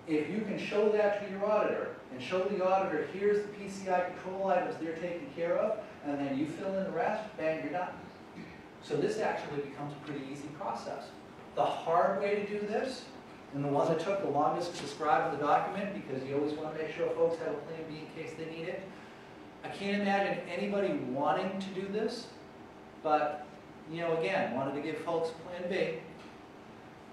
if you can show that to your auditor, and show the auditor, here's the PCI control items they're taking care of, and then you fill in the rest, bang, you're done. So this actually becomes a pretty easy process. The hard way to do this, and the one that took the longest to describe in the document, because you always want to make sure folks have a plan B in case they need it, I can't imagine anybody wanting to do this, but, you know, again, wanted to give folks Plan B.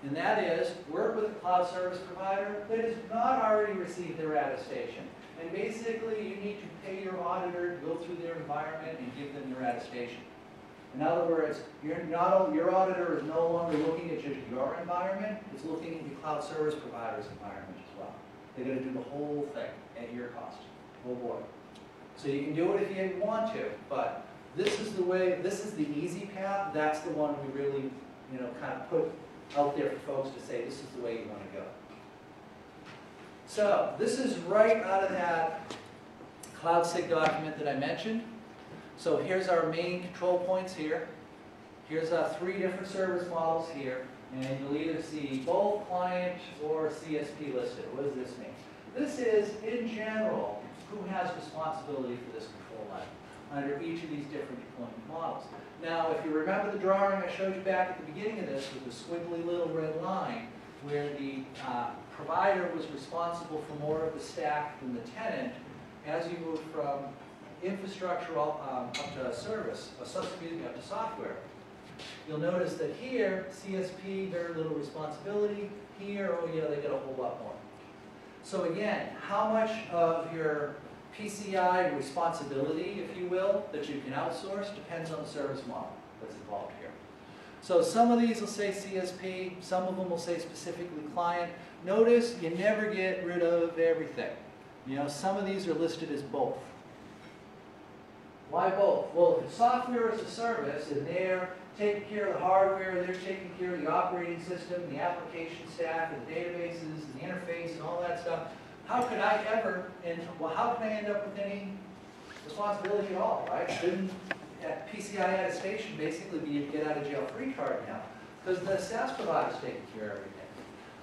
And that is, work with a cloud service provider that has not already received their attestation. And basically, you need to pay your auditor to go through their environment and give them your attestation. In other words, you're not, your auditor is no longer looking at just your environment, it's looking at your cloud service provider's environment as well. They're gonna do the whole thing at your cost. Oh boy. So you can do it if you want to, but this is the way, this is the easy path, that's the one we really, you know, kind of put out there for folks to say, this is the way you want to go. So this is right out of that Cloud SIG document that I mentioned. So here's our main control points here. Here's our three different service models here, and you'll either see both client or CSP listed. What does this mean? This is, in general, who has responsibility for this control line under each of these different deployment models. Now, if you remember the drawing I showed you back at the beginning of this with the squiggly little red line, where the uh, provider was responsible for more of the stack than the tenant, as you move from infrastructure um, up to service, so- excuse up to software, you'll notice that here, CSP, very little responsibility. Here, oh yeah, they get a whole lot more. So again, how much of your PCI responsibility, if you will, that you can outsource depends on the service model that's involved here. So some of these will say CSP, some of them will say specifically client. Notice you never get rid of everything. You know, some of these are listed as both. Why both? Well, if it's software as a service and they're taking care of the hardware, they're taking care of the operating system, the application stack, the databases, and the interface and all that stuff, how could I ever, and, well, how can I end up with any responsibility at all, right? Shouldn't that PCI attestation basically be a get out of jail free card now? Because the SaaS provider's taking care of everything.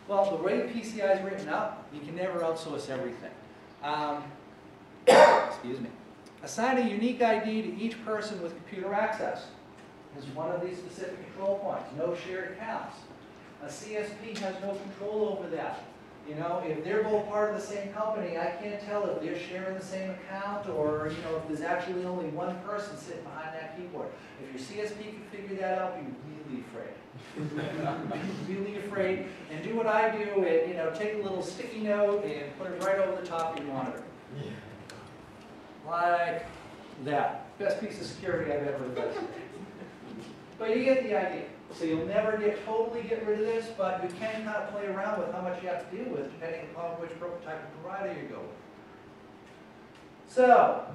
Well, the way PCI is written up, you can never outsource everything. Um, excuse me. Assign a unique ID to each person with computer access is one of these specific control points. No shared accounts. A CSP has no control over that. You know, if they're both part of the same company, I can't tell if they're sharing the same account or, you know, if there's actually only one person sitting behind that keyboard. If your CSP can figure that out, be really afraid. Be really afraid. And do what I do and, you know, take a little sticky note and put it right over the top of your monitor. Yeah. Like that. Best piece of security I've ever invested. But you get the idea. So you'll never get, totally get rid of this, but you can kind of play around with how much you have to deal with depending upon which pro- type of provider you go with. So,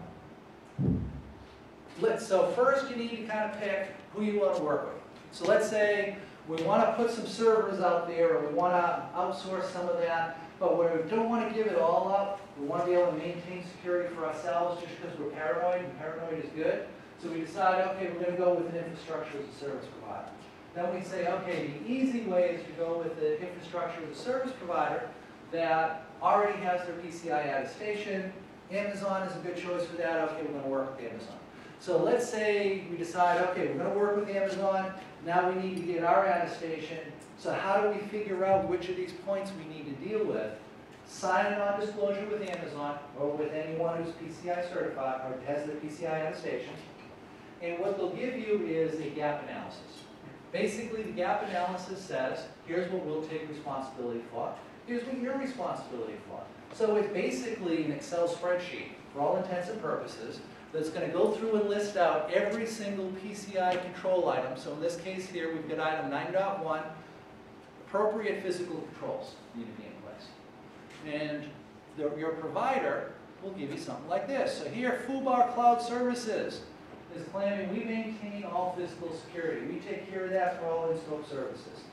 let's, so first you need to kind of pick who you want to work with. So let's say we want to put some servers out there or we want to outsource some of that, but we don't want to give it all up. We want to be able to maintain security for ourselves just because we're paranoid, and paranoid is good. So we decide, okay, we're going to go with an infrastructure as a service provider. Then we say, okay, the easy way is to go with the infrastructure as a service provider that already has their PCI attestation. Amazon is a good choice for that. Okay, we're going to work with Amazon. So let's say we decide, okay, we're going to work with Amazon. Now we need to get our attestation. So how do we figure out which of these points we need to deal with? Sign a non-disclosure with Amazon or with anyone who's PCI certified or has the PCI attestation. And what they'll give you is a gap analysis. Basically, the gap analysis says, here's what we'll take responsibility for, here's what you're responsibility for. So it's basically an Excel spreadsheet, for all intents and purposes, that's going to go through and list out every single PCI control item. So in this case here, we've got item 9.1, appropriate physical controls need to be in place. And the- your provider will give you something like this. So here, FUBAR Cloud Services is claiming we maintain all physical security. We take care of that for all in-scope services.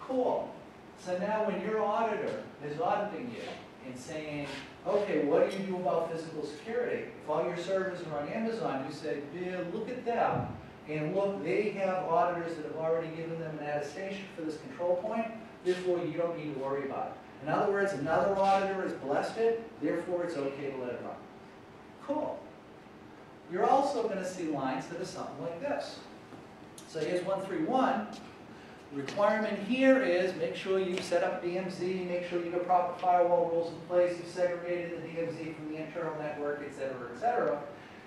Cool. So now when your auditor is auditing you and saying, okay, what do you do about physical security? If all your servers are on Amazon, you say, Bill, look at them. And look, they have auditors that have already given them an attestation for this control point, therefore you don't need to worry about it. In other words, another auditor has blessed it, therefore it's okay to let it run. Cool. You're also going to see lines that are something like this. So here's 131. Requirement here is make sure you set up DMZ, make sure you have proper firewall rules in place, you've segregated the DMZ from the internal network, et cetera, et cetera.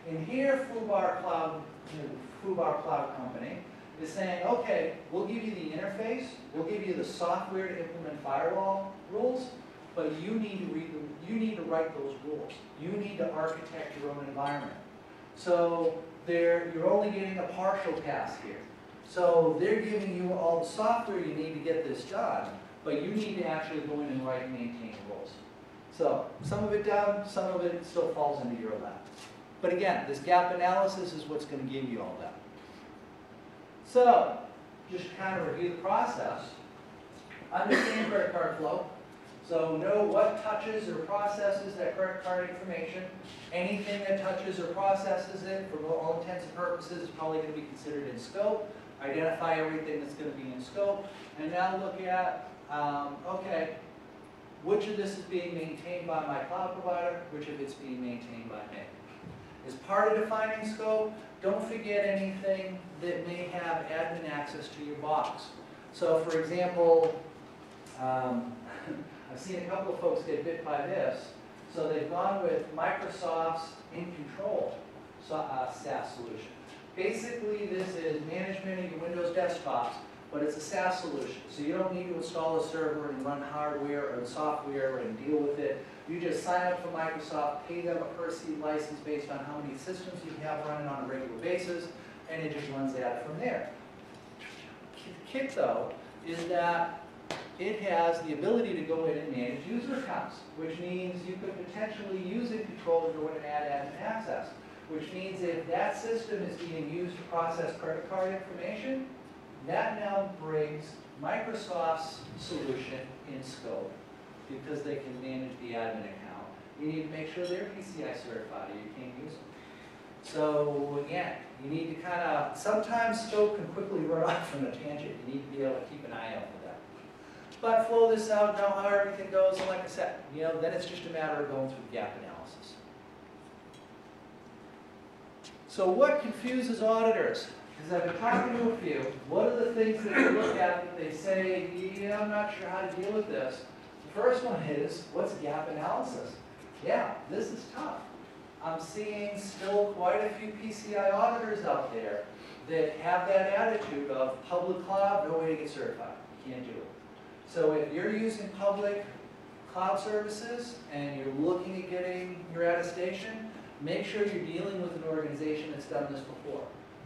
And here, FUBAR Cloud, you know, FUBAR Cloud Company is saying, okay, we'll give you the interface, we'll give you the software to implement firewall rules, but you need to read them, you need to write those rules. You need to architect your own environment. So you're only getting a partial pass here. So they're giving you all the software you need to get this done, but you need to actually go in and write and maintain rules. So some of it done, some of it still falls into your lap. But again, this gap analysis is what's gonna give you all that. So, just to kind of review the process. Understand credit card flow. So know what touches or processes that credit card information. Anything that touches or processes it, for all intents and purposes, is probably gonna be considered in scope. Identify everything that's gonna be in scope. And now look at, um, okay, which of this is being maintained by my cloud provider, which of it's being maintained by me. As part of defining scope, don't forget anything that may have admin access to your box. So for example, um, I've seen a couple of folks get bit by this. So they've gone with Microsoft's In Control uh, SaaS solution. Basically, this is management of your Windows desktops, but it's a SaaS solution. So you don't need to install a server and run hardware and software and deal with it. You just sign up for Microsoft, pay them a per seat license based on how many systems you have running on a regular basis, and it just runs that from there. The kick though, is that it has the ability to go in and manage user accounts, which means you could potentially use in control to go in and add admin access. Which means if that system is being used to process credit card information, that now brings Microsoft's solution in scope because they can manage the admin account. You need to make sure they're PCI certified or you can't use them. So again, you need to kind of, sometimes scope can quickly run off on a tangent. You need to be able to keep an eye out for. But flow this out, know how everything goes, and like I said, you know, then it's just a matter of going through gap analysis. So what confuses auditors? Because I've been talking to a few, what are the things that they look at that they say, yeah, I'm not sure how to deal with this? The first one is, what's gap analysis? Yeah, this is tough. I'm seeing still quite a few PCI auditors out there that have that attitude of public cloud, no way to get certified. You can't do it. So if you're using public cloud services and you're looking at getting your attestation, make sure you're dealing with an organization that's done this before.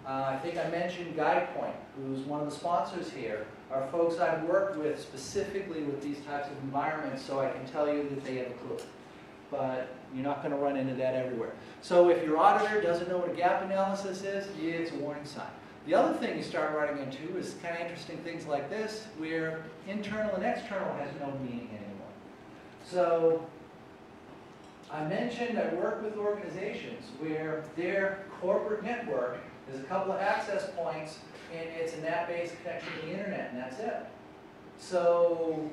Uh, I think I mentioned GuidePoint, who's one of the sponsors here, are folks I've worked with specifically with these types of environments, so I can tell you that they have a clue. But you're not gonna run into that everywhere. So if your auditor doesn't know what a gap analysis is, it's a warning sign. The other thing you start running into is kind of interesting things like this, where internal and external has no meaning anymore. So I mentioned I work with organizations where their corporate network is a couple of access points and it's a NAT-based connection to the internet and that's it. So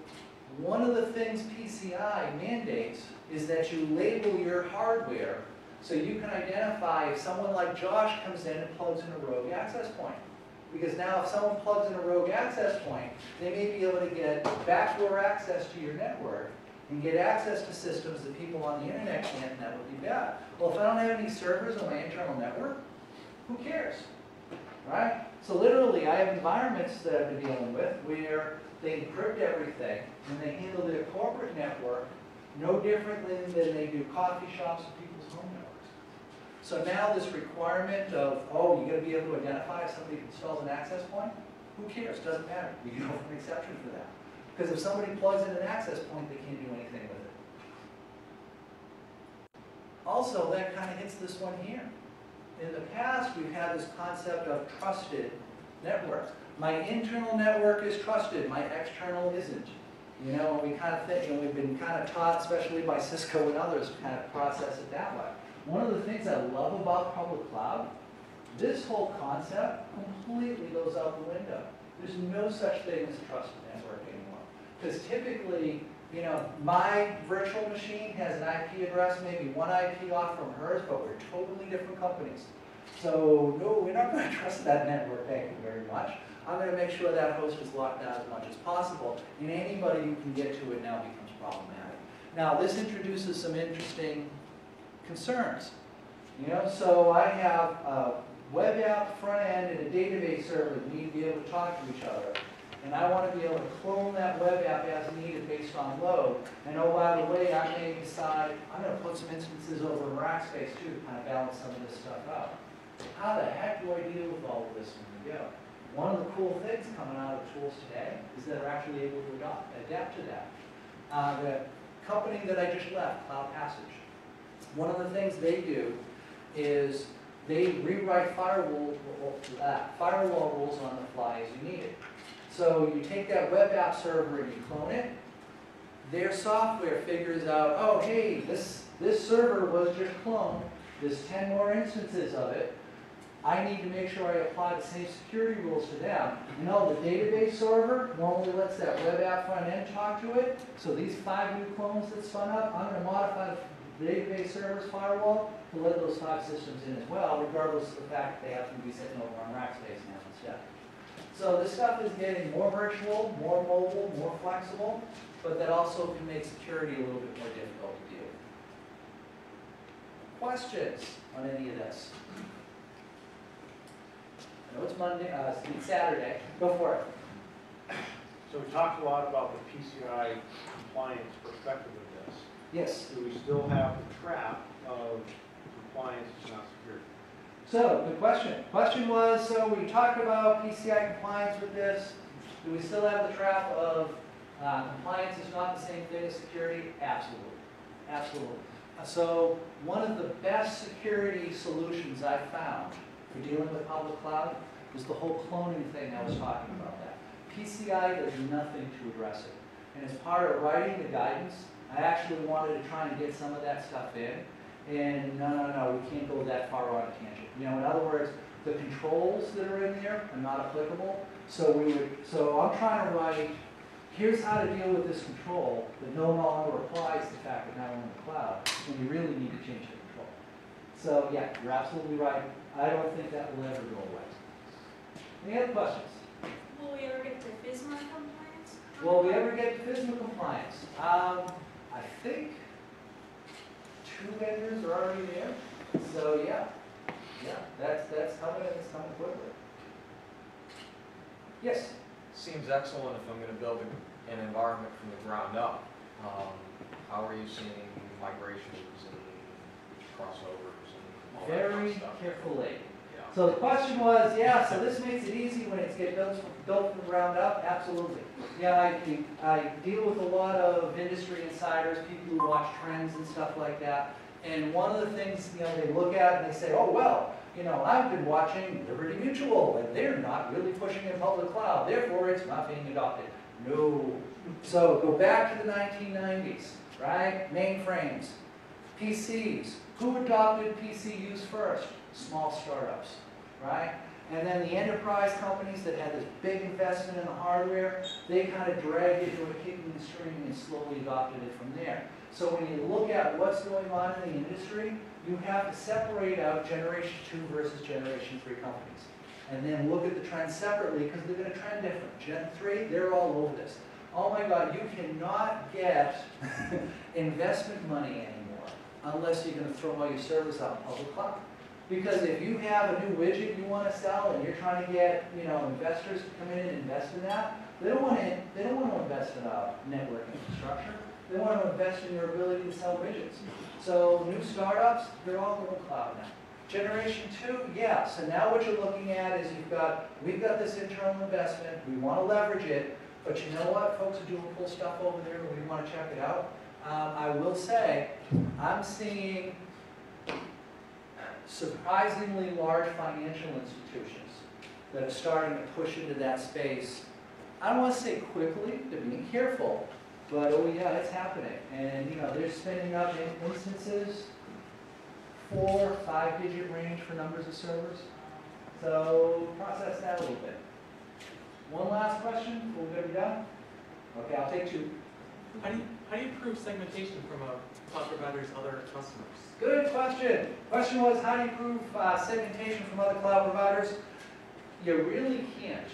one of the things PCI mandates is that you label your hardware so you can identify if someone like Josh comes in and plugs in a rogue access point. Because now if someone plugs in a rogue access point, they may be able to get backdoor access to your network and get access to systems that people on the internet can't, and that would be bad. Well, if I don't have any servers on my internal network, who cares? Right? So literally, I have environments that I've been dealing with where they encrypt everything and they handle their corporate network no differently than they do coffee shops and networks. So now this requirement of, oh, you gotta be able to identify if somebody installs an access point, who cares? Doesn't matter. We can open an exception for that. Because if somebody plugs in an access point, they can't do anything with it. Also, that kind of hits this one here. In the past, we've had this concept of trusted networks. My internal network is trusted, my external isn't. You know, we kind of think, and we've been kind of taught, especially by Cisco and others, to kind of process it that way. One of the things I love about public cloud, this whole concept completely goes out the window. There's no such thing as a trusted network anymore. Because typically, you know, my virtual machine has an IP address, maybe one IP off from hers, but we're totally different companies. So, no, we're not going to trust that network, thank you very much. I'm going to make sure that host is locked down as much as possible, and anybody who can get to it now becomes problematic. Now, this introduces some interesting concerns. You know, so I have a web app front end and a database server that need to be able to talk to each other. And I want to be able to clone that web app as needed based on load. And oh, by the way, I may decide, I'm going to put some instances over in Rackspace too, to kind of balance some of this stuff out. How the heck do I deal with all of this when we go? One of the cool things coming out of tools today is that they're actually able to adapt to that. Uh, the company that I just left, CloudPassage, one of the things they do is they rewrite firewall, uh, firewall rules on the fly as you need it. So you take that web app server and you clone it, their software figures out, oh, hey, this, this server was just cloned, there's ten more instances of it, I need to make sure I apply the same security rules to them. You know, the database server normally lets that web app front end talk to it, so these five new clones that spun up, I'm gonna modify the database server's firewall to let those five systems in as well, regardless of the fact that they happen to be sitting over on Rackspace now instead. So this stuff is getting more virtual, more mobile, more flexible, but that also can make security a little bit more difficult to deal with. Questions on any of this? I know it's Monday, uh, it's Saturday, go for it.
So we talked a lot about the PCI compliance perspective.
Yes.
Do we still have the trap of compliance is not security?
So, good question. Question was, so we talked about PCI compliance with this. Do we still have the trap of uh, compliance is not the same thing as security? Absolutely. Absolutely. So, one of the best security solutions I found for dealing with public cloud was the whole cloning thing I was talking about that. PCI does nothing to address it. And as part of writing the guidance, I actually wanted to try and get some of that stuff in. And no, no, no, we can't go that far on a tangent. You know, in other words, the controls that are in there are not applicable. So we would, so I'm trying to write, here's how to deal with this control that no longer applies to the fact that now we're in the cloud, when you really need to change the control. So yeah, you're absolutely right. I don't think that will ever go away. Any other questions?
Will we ever get to FISMA compliance?
Will we ever get to FISMA compliance? Um, I think two vendors are already there, so yeah, yeah, that's, that's coming, and it's coming quickly. Yes,
Seems excellent if I'm gonna build a- an environment from the ground up. Um, How are you seeing migrations and crossovers and all that kind of
very
stuff?
carefully. So the question was, yeah, so this makes it easy when it's get built, built from the ground up? Absolutely. Yeah, I, I deal with a lot of industry insiders, people who watch trends and stuff like that. And one of the things, you know, they look at and they say, oh, well, you know, I've been watching Liberty Mutual and they're not really pushing in public cloud, therefore it's not being adopted. No. So go back to the 1990s, right? Mainframes, PCs. Who adopted PC use first? Small startups, right? And then the enterprise companies that had this big investment in the hardware, they kind of dragged it to a kicking and screaming and slowly adopted it from there. So when you look at what's going on in the industry, you have to separate out generation two versus generation three companies. And then look at the trends separately because they're going to trend different. Gen three, they're all over this. Oh my God, you cannot get investment money anymore unless you're going to throw all your service out in public cloud. Because if you have a new widget you want to sell and you're trying to get, you know, investors to come in and invest in that, they don't want to, they don't want to invest in a network infrastructure. They want to invest in your ability to sell widgets. So new startups, they're all going cloud now. Generation two, yeah, so now what you're looking at is you've got, we've got this internal investment, we want to leverage it, but you know what, folks are doing cool stuff over there, and we want to check it out. Um, I will say, I'm seeing surprisingly large financial institutions that are starting to push into that space. I don't want to say quickly, to be careful, but oh yeah, it's happening. And, you know, they're spinning up in- instances, four, five digit range for numbers of servers. So process that a little bit. One last question, before we go done? Okay, I'll take two.
How do you, how do you prove segmentation from a cloud provider's other customers?
Good question. Question was, how do you prove uh, segmentation from other cloud providers? You really can't.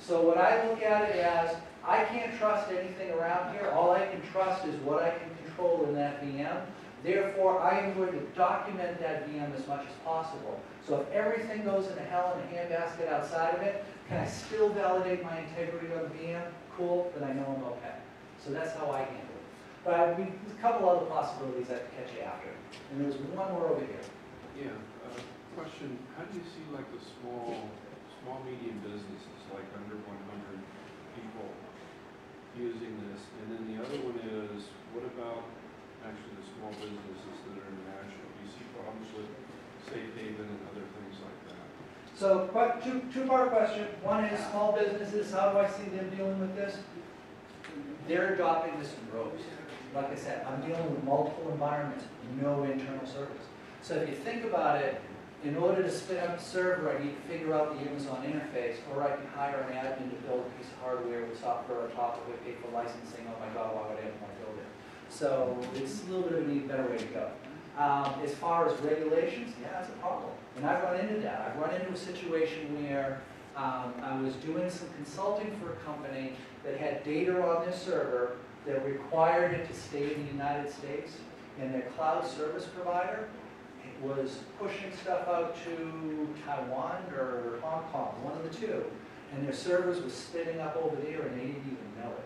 So what I look at it as, I can't trust anything around here. All I can trust is what I can control in that VM. Therefore, I am going to document that VM as much as possible. So if everything goes into hell in a handbasket outside of it, can I still validate my integrity of the VM? Cool, then I know I'm okay. So that's how I handle it. But we, there's a couple other possibilities I can catch you after. And there's one more over here.
Yeah, uh, question, how do you see like the small, small, medium businesses, like under one hundred people using this? And then the other one is, what about actually the small businesses that are international? Do you see problems with safe haven and other things like that.
So, que- two, two-part question. One is small businesses, how do I see them dealing with this? They're adopting this in. Like I said, I'm dealing with multiple environments, no internal service. So if you think about it, in order to spin up a server, I need to figure out the Amazon interface, or I can hire an admin to build a piece of hardware with software on top of it, pay for licensing, oh my god, why would I ever want to build it? So it's a little bit of a better way to go. Um, as far as regulations, yeah, that's a problem. And I've run into that. I've run into a situation where, um, I was doing some consulting for a company that had data on their server that required it to stay in the United States, and their cloud service provider was pushing stuff out to Taiwan or Hong Kong, one of the two. And their servers was spinning up over there and they didn't even know it.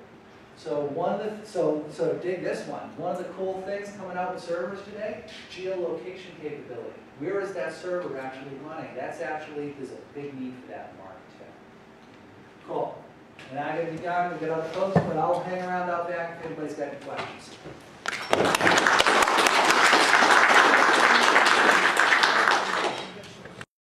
So one of the, so, so dig this one, one of the cool things coming out with servers today, geolocation capability. Where is that server actually running? That's actually, there's a big need for that in market today. Cool. And I'm going to be done. We'll get all the folks, but I'll hang around out back if anybody's got any questions.